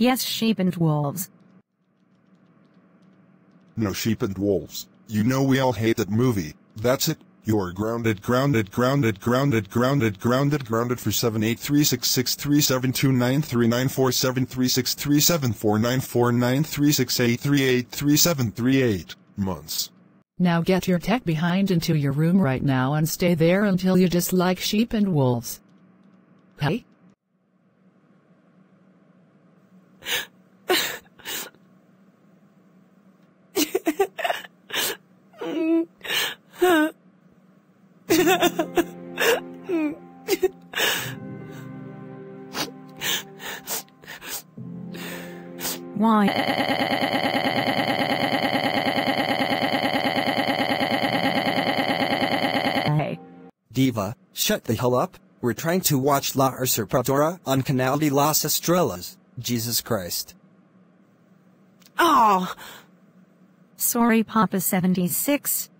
Yes, sheep and wolves. No sheep and wolves. You know we all hate that movie. That's it. You're grounded, grounded, grounded, grounded, grounded, grounded, grounded for seven eight three six six three seven two nine three nine four seven three six three seven four nine four nine three six eight three eight three seven three eight months. Now get your tech behind into your room right now and stay there until you dislike sheep and wolves. Hey? Why? D'Va, shut the hell up. We're trying to watch La Usurpadora on Canal de las Estrellas. Jesus Christ. Oh. Sorry, Papa 76.